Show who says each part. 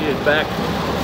Speaker 1: behind his back